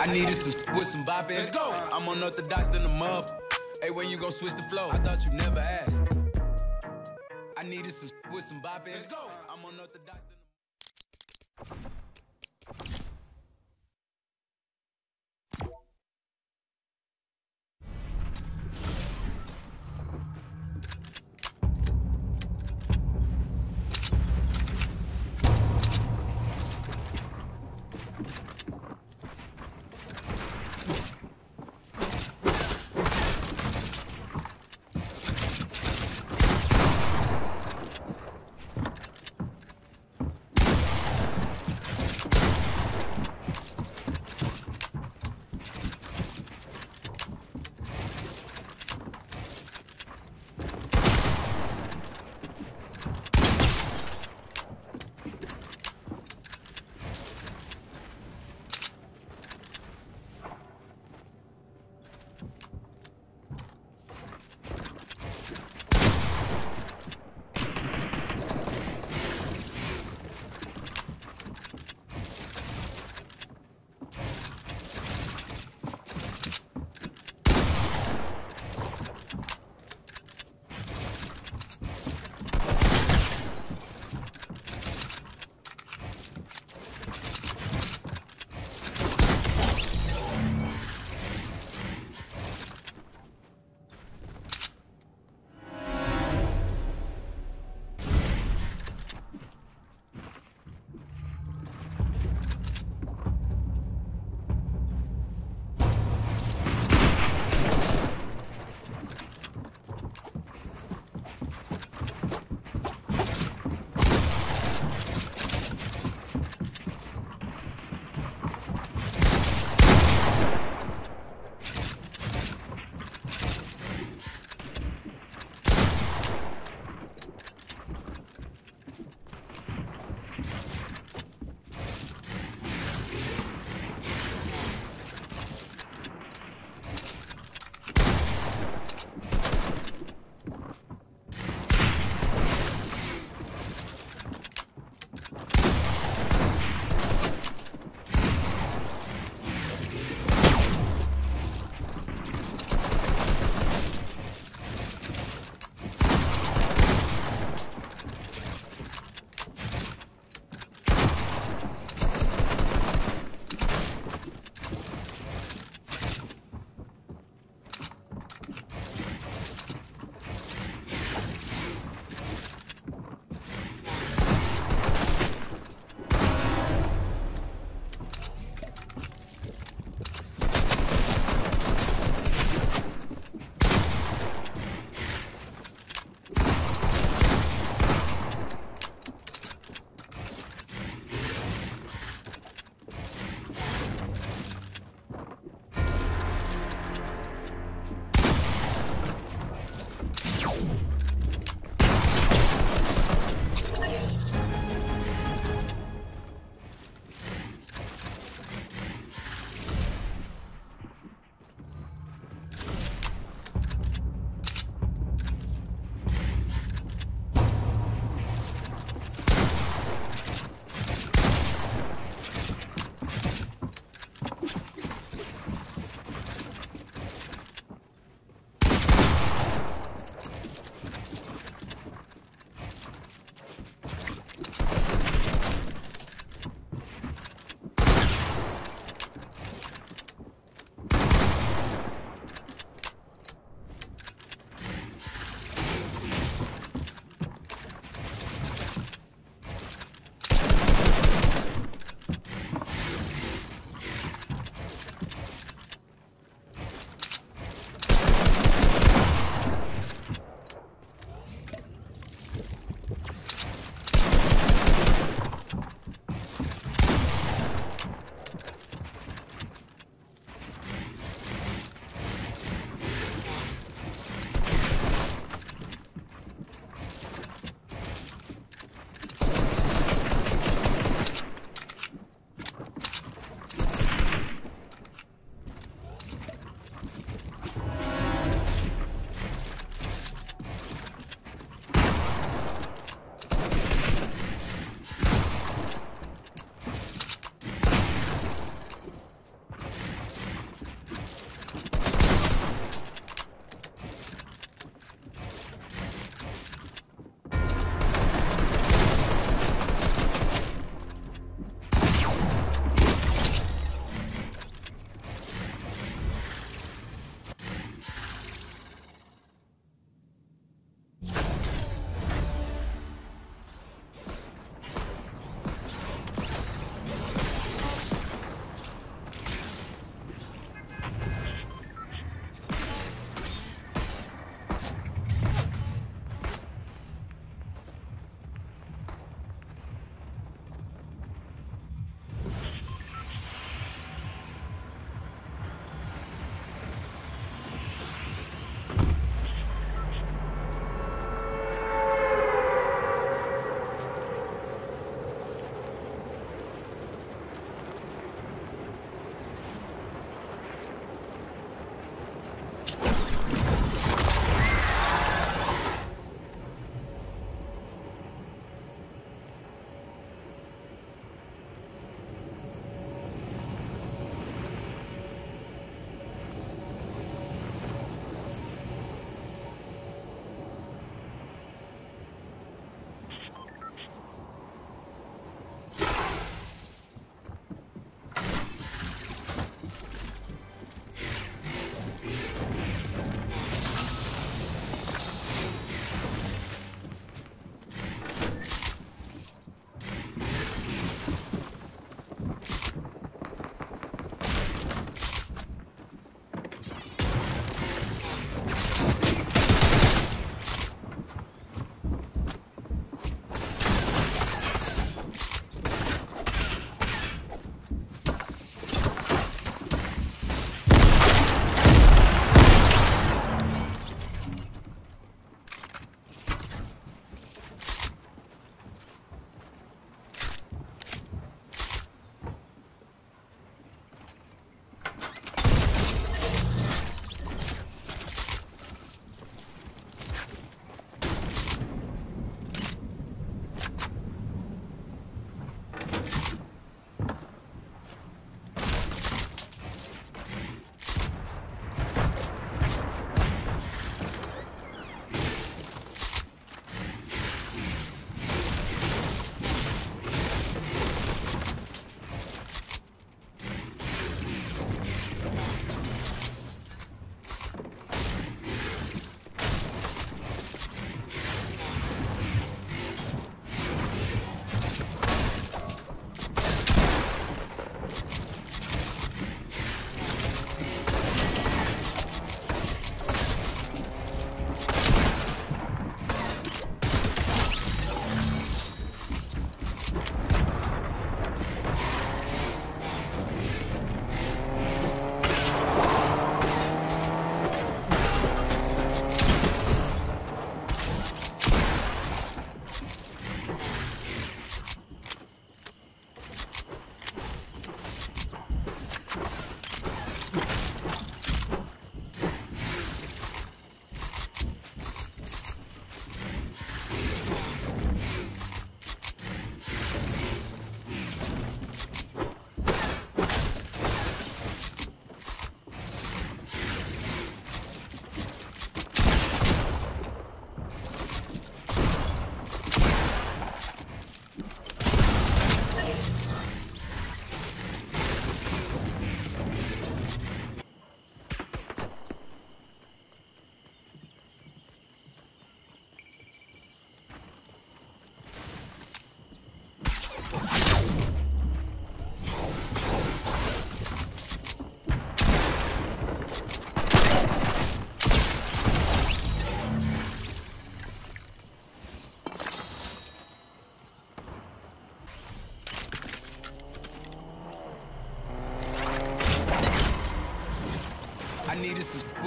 I needed some with some bop Let's go. I'm unorthodox than a muff. Hey, when you gon' switch the flow? I thought you never asked. I needed some with some bop Let's go. I'm unorthodox than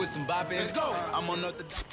with some bopping. Let's go. I'm on up the.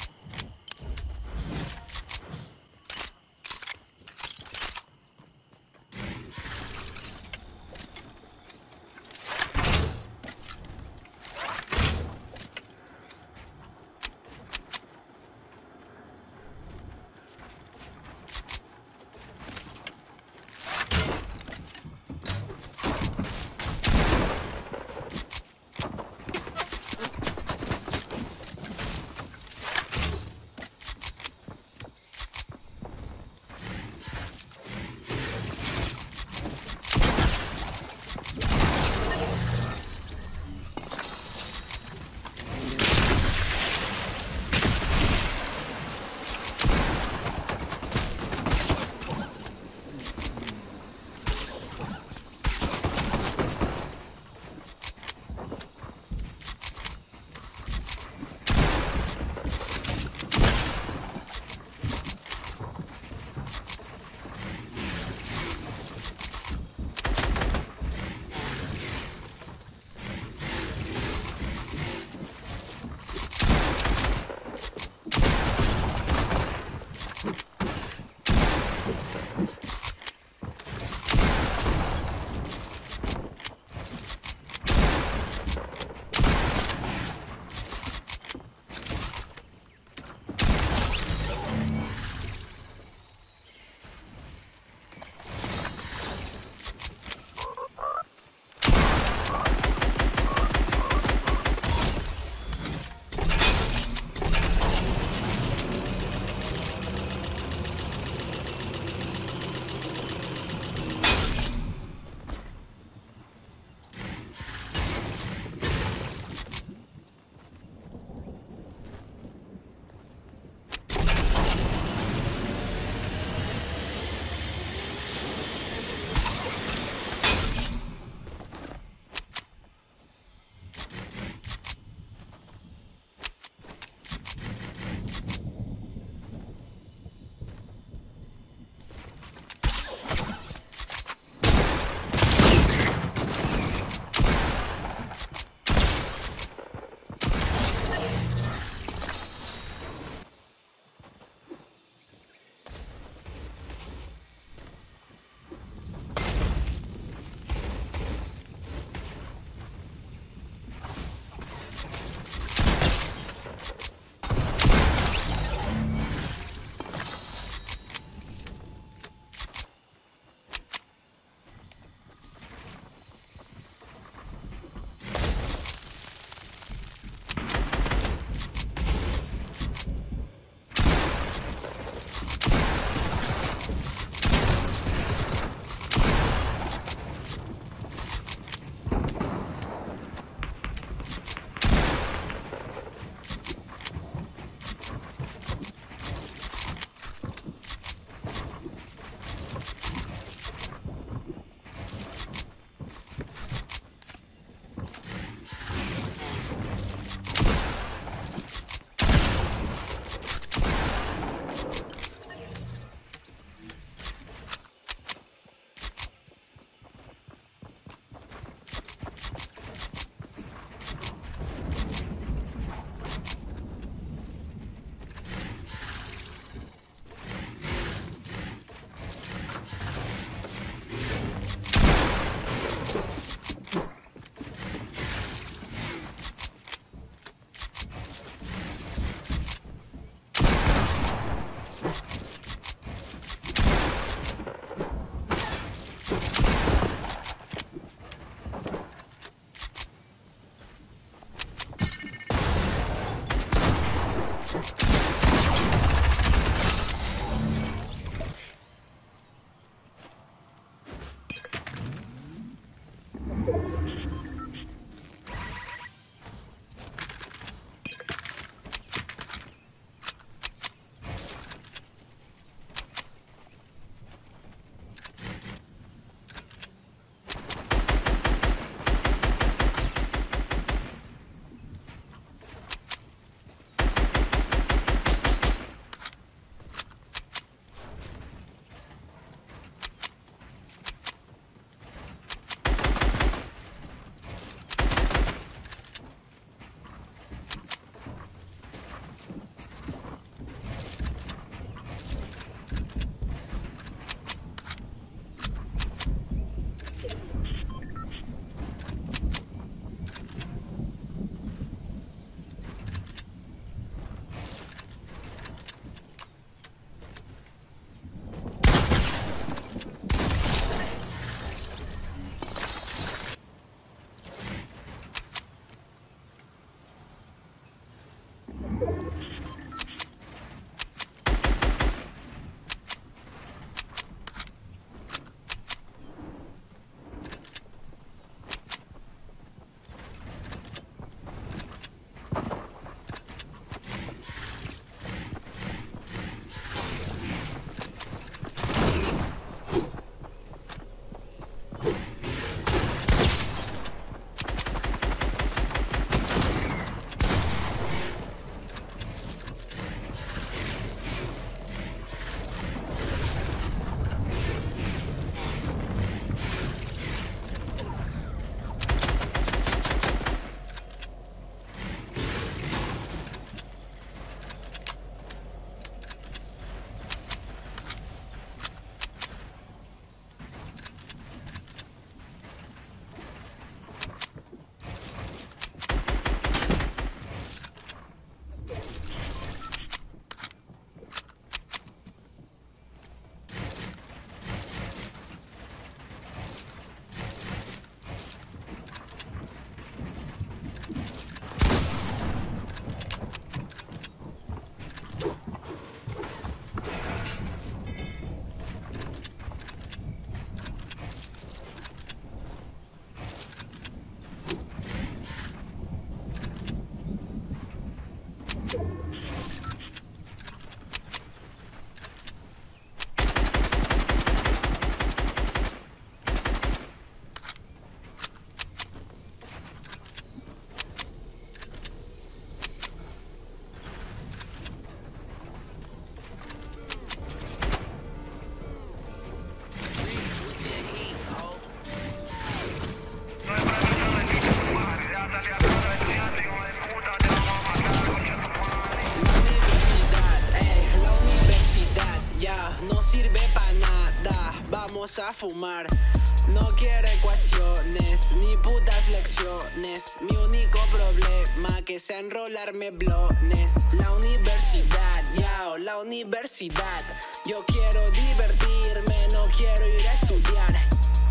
No quiero ecuaciones ni putas lecciones. Mi único problema que es enrolarme blones. La universidad, ya, la universidad. Yo quiero divertirme, no quiero ir a estudiar.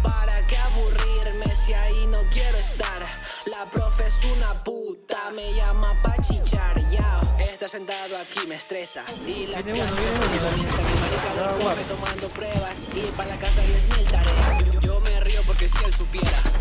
¿Para qué aburrirme si ahí no quiero estar? La profe es una puta, me llama pa' chichar, ya. Está sentado aquí, me estresa. Y las guarda. tomando pruebas. Y para la casa les mil tareas. Yo me río porque si él supiera